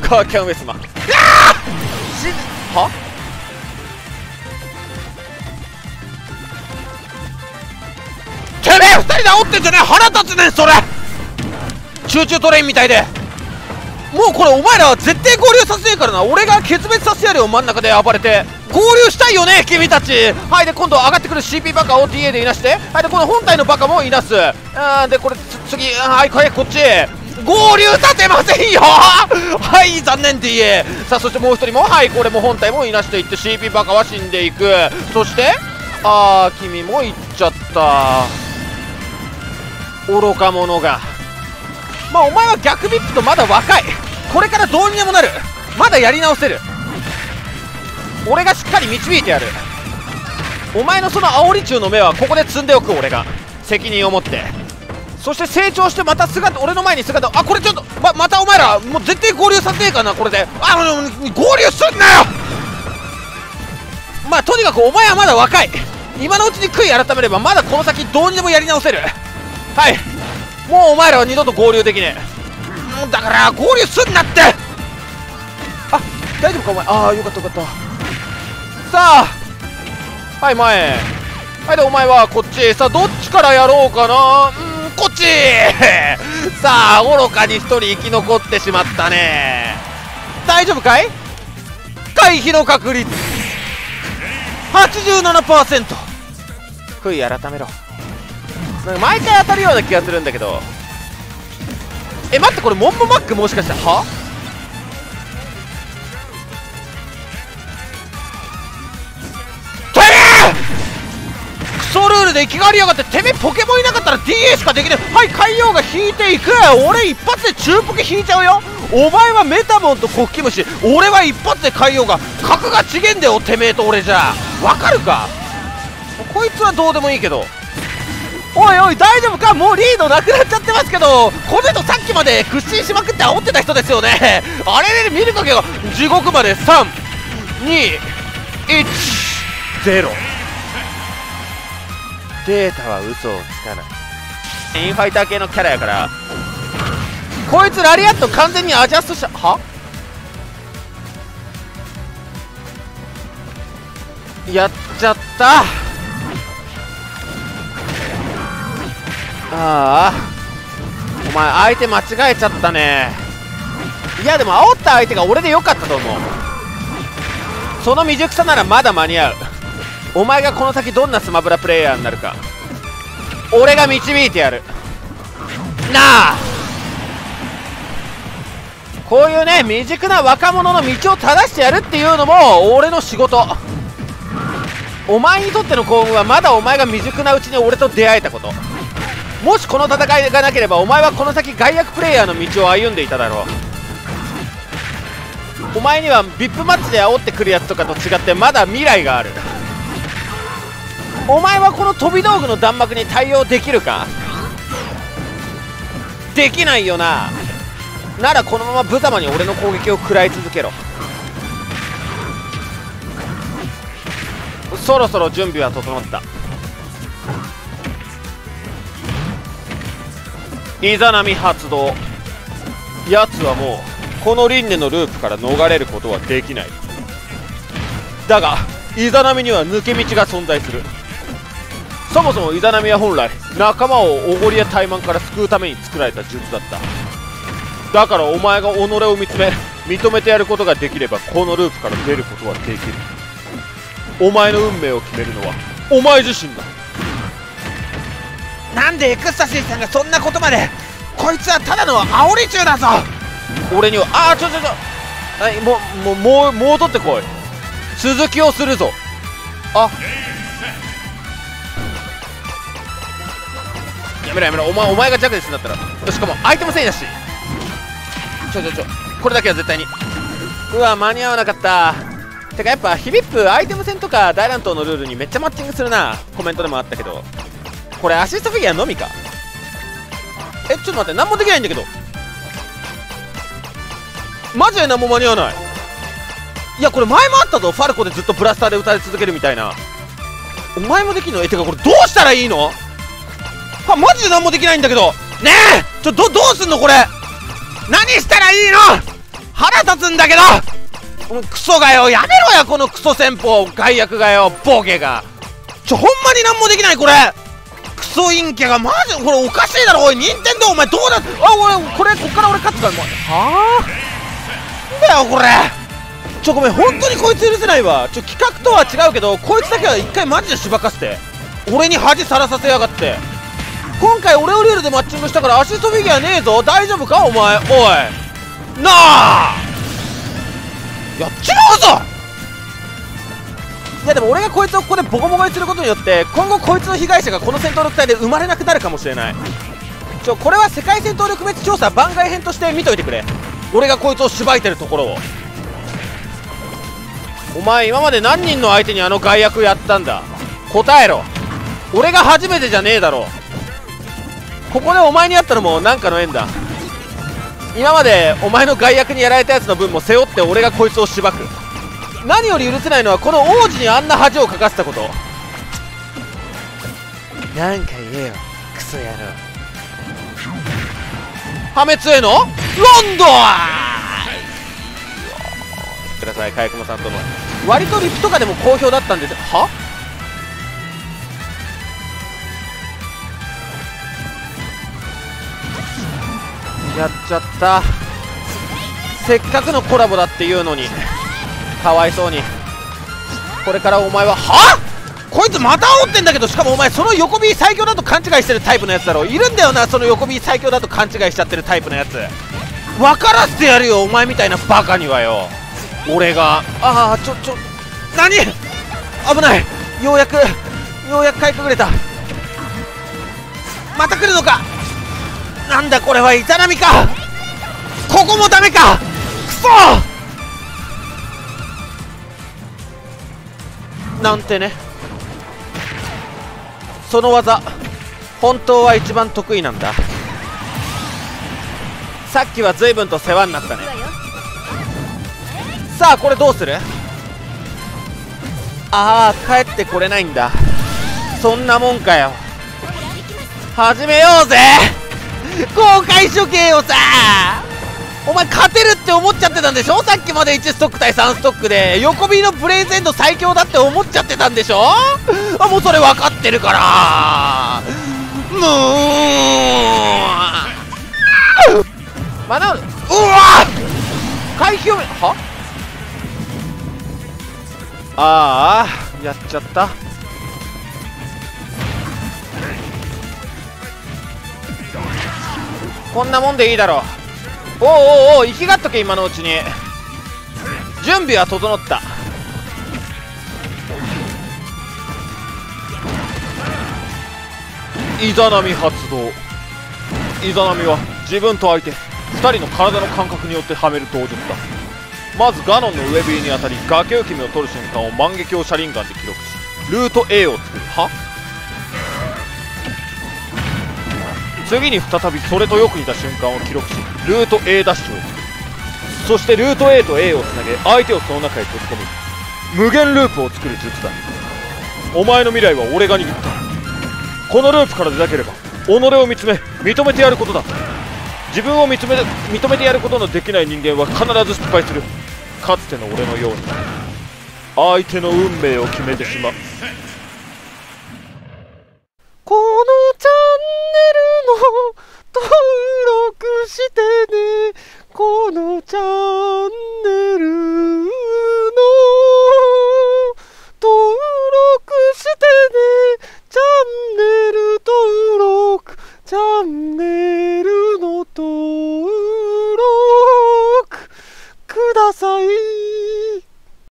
カーキャンウェスマ。ンは？てめえ二人で煽ってんじゃねえ。腹立つねんそれ。チューチュートレインみたいで。もうこれお前らは絶対合流させねえからな。俺が決別させやるよ真ん中で暴れて。合流したいよね君たち。はいで今度上がってくる CP バカを TA でいなして。はいでこの本体のバカもいなす。あーでこれ次はいこれこっち合流させませんよ。はい残念 TA さあそしてもう一人も。はいこれも本体もいなしていって CP バカは死んでいく。そしてあー君も行っちゃった。愚か者が。まあお前は逆ビップとまだ若い。これからどうにでもなる。まだやり直せる。俺がしっかり導いてやる。お前のその煽り中の目はここで積んでおく俺が。責任を持って。そして成長してまた姿俺の前に姿あこれちょっとままたお前らもう絶対合流させねえかなこれで。あもう合流すんなよ！まあとにかくお前はまだ若い。今のうちに悔い改めればまだこの先どうにでもやり直せる。はい。もうお前らは二度と合流できねえ。だから合流すんなって！あ大丈夫かお前？ああよかったよかった。さあ。はい前。はいでお前はこっち。さあどっちからやろうかな？うん。こちさあ愚かに1人生き残ってしまったね大丈夫かい回避の確率87%悔い改めろ毎回当たるような気がするんだけどえ待ってこれモンモマックもしかしてはルで生きがりやがっててめえポケモンいなかったら DA しかできない。はい海洋が引いていく。俺一発で中ポケ引いちゃうよ。お前はメタモンとコッキムシ俺は一発で海洋が格が違えんだよてめえと俺じゃ。わかるか？こいつはどうでもいいけど。おいおい大丈夫か？もうリードなくなっちゃってますけど。この人さっきまで屈伸しまくって煽ってた人ですよね。あれれ見るかけが地獄まで321 0データは嘘をつかない。インファイター系のキャラやから。こいつラリアット完全にアジャストしたは？やっちゃった。ああ。お前相手間違えちゃったね。いやでも煽った相手が俺でよかったと思う。その未熟さならまだ間に合うお前がこの先どんなスマブラプレイヤーになるか。俺が導いてやる。なあ。こういうね未熟な若者の道を正してやるっていうのも俺の仕事。お前にとっての幸運はまだお前が未熟なうちに俺と出会えたこと。もしこの戦いがなければお前はこの先外役プレイヤーの道を歩んでいただろう。お前には VIP マッチで煽ってくるやつとかと違ってまだ未来がある。お前はこの飛び道具の弾幕に対応できるか？できないよな。ならこのまま無様に俺の攻撃を食らい続けろ。そろそろ準備は整った。イザナミ発動。奴はもうこの輪廻のループから逃れることはできない。だがイザナミには抜け道が存在する。そもそもイザナミは本来仲間をおごりや怠慢から救うために作られた術だった。だからお前が己を見つめ認めてやることができればこのループから出ることはできる。お前の運命を決めるのはお前自身だ。なんでエクスタシーさんがそんなことまでこいつはただの煽り中だぞ。俺にはああちょちょちょ。はいもうもうもう戻ってこい。続きをするぞ。あやめろやめろ。お前お前が弱ですんだったら。しかも相手もせいだし。ちょちょちょ。これだけは絶対に。うわ間に合わなかった。てかやっぱヒビップアイテム戦とか大乱闘のルールにめっちゃマッチングするな。コメントでもあったけど。これアシストフィギュアのみか。えちょっと待って何もできないんだけど。マジで何も間に合わない。いやこれ前もあったぞ。ファルコでずっとブラスターで撃たれ続けるみたいな。お前もできんの？えてかこれどうしたらいいの？はマジで何もできないんだけど。ねえちょどどうすんのこれ。何したらいいの。腹立つんだけど。クソがよ。やめろやこのクソ戦法外役がよボケが。ちょほんまに何もできないこれ。クソ陰キャが。マジこれおかしいだろ。おい任天堂お前どうだあ俺これこっから俺勝つから。もうはあ？だよこれ。ちょごめん本当にこいつ許せないわ。ちょ企画とは違うけどこいつだけは一回マジでしばかせて。俺に恥さらさせやがって。今回俺をルールでマッチングしたからアシストフィギュアねえぞ。大丈夫か？お前。おい。なあ。やっちまうぞ。いやでも俺がこいつをここでボコボコにすることによって今後こいつの被害者がこの戦闘力隊で生まれなくなるかもしれない。ちょこれは世界戦闘力別調査番外編として見といてくれ。俺がこいつをしばいてるところを。お前今まで何人の相手にあの外役やったんだ？答えろ。俺が初めてじゃねえだろ。うここでお前に会ったのも何かの縁だ。今までお前の外役にやられたやつの分も背負って俺がこいつをしばく。何より許せないのはこの王子にあんな恥をかかせたこと。なんか言えよクソ野郎。破滅への？ロンドン！ください、かやくもさんとの。割とリプとかでも好評だったんです。は？やっちゃった。せっかくのコラボだっていうのに。かわいそうに。これからお前はは？こいつまた煽ってんだけどしかもお前その横 B 最強だと勘違いしてるタイプのやつだろ。いるんだよなその横 B 最強だと勘違いしちゃってるタイプのやつ。分からせてやるよお前みたいなバカにはよ。俺が。ああちょちょ何？危ない。ようやくようやくかいくぐれた。また来るのか？なんだこれはイザナミか。ここもダメか。くそなんてね。その技本当は一番得意なんだ。さっきは随分と世話になったね。さあこれどうする？ああ帰ってこれないんだ。そんなもんかよ。始めようぜ。公開処刑をさ。お前勝てるって思っちゃってたんでしょ？さっきまで1ストック対3ストックで。横 B のプレイゼンド最強だって思っちゃってたんでしょ？あもうそれ分かってるから。もう。まだ。うわ回避を。は？ああやっちゃった。こんなもんでいいだろう。おうおうおう生きがっとけ今のうちに。準備は整った。イザナミ発動。イザナミは自分と相手2人の体の感覚によってはめる登場だまずガノンの上 B に当たり崖受け身を取る瞬間を万華鏡車輪ガンで記録しルート A を作る。は？次に再びそれとよく似た瞬間を記録しルート A ダッシュを。作るそしてルート A と A をつなげ相手をその中へ閉じ込む。無限ループを作る術だ。お前の未来は俺が握った。このループから出なければ己を見つめ認めてやることだ。自分を認め認めてやることのできない人間は必ず失敗する。かつての俺のように相手の運命を決めてしまう。このチャンネルの登録してね。このチャンネル